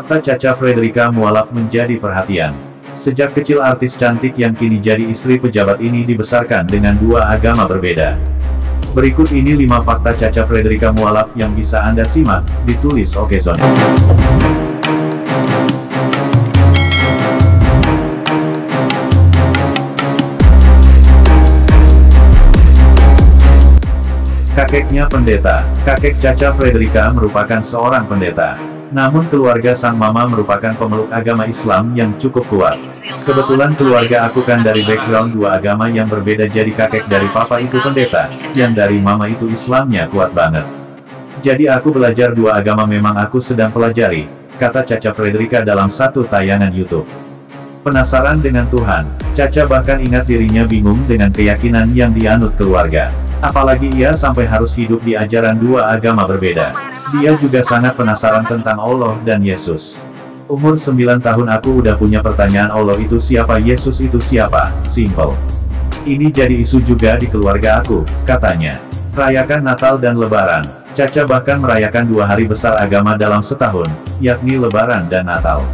Fakta Caca Frederica mualaf menjadi perhatian. Sejak kecil artis cantik yang kini jadi istri pejabat ini dibesarkan dengan dua agama berbeda. Berikut ini 5 fakta Caca Frederica mualaf yang bisa Anda simak, ditulis Okezone. Kakeknya pendeta, kakek Caca Frederica merupakan seorang pendeta. Namun keluarga sang mama merupakan pemeluk agama Islam yang cukup kuat. Kebetulan keluarga aku kan dari background dua agama yang berbeda jadi kakek dari papa itu pendeta, yang dari mama itu Islamnya kuat banget. Jadi aku belajar dua agama memang aku sedang pelajari, kata Caca Frederica dalam satu tayangan YouTube. Penasaran dengan Tuhan, Caca bahkan ingat dirinya bingung dengan keyakinan yang dianut keluarga. Apalagi ia sampai harus hidup di ajaran dua agama berbeda. Dia juga sangat penasaran tentang Allah dan Yesus. Umur 9 tahun aku udah punya pertanyaan Allah itu siapa Yesus itu siapa, simple. Ini jadi isu juga di keluarga aku, katanya. Rayakan Natal dan Lebaran. Caca bahkan merayakan dua hari besar agama dalam setahun, yakni Lebaran dan Natal.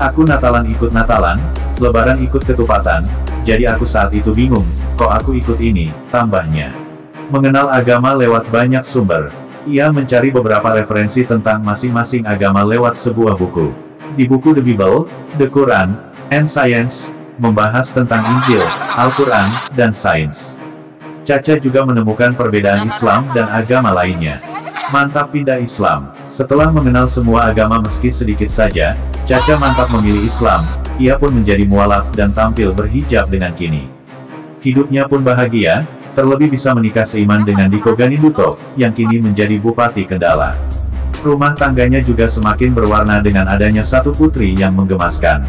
Aku Natalan ikut Natalan, Lebaran ikut ketupatan, jadi aku saat itu bingung, kok aku ikut ini, tambahnya. Mengenal agama lewat banyak sumber. Ia mencari beberapa referensi tentang masing-masing agama lewat sebuah buku. Di buku The Bible, The Quran, and Science, membahas tentang Injil, Al-Quran, dan sains. Caca juga menemukan perbedaan Islam dan agama lainnya. Mantap pindah Islam. Setelah mengenal semua agama meski sedikit saja, Caca mantap memilih Islam, ia pun menjadi mualaf dan tampil berhijab dengan kini. Hidupnya pun bahagia, terlebih bisa menikah seiman dengan Diko Ganinduto, yang kini menjadi Bupati Kendala. Rumah tangganya juga semakin berwarna dengan adanya satu putri yang menggemaskan.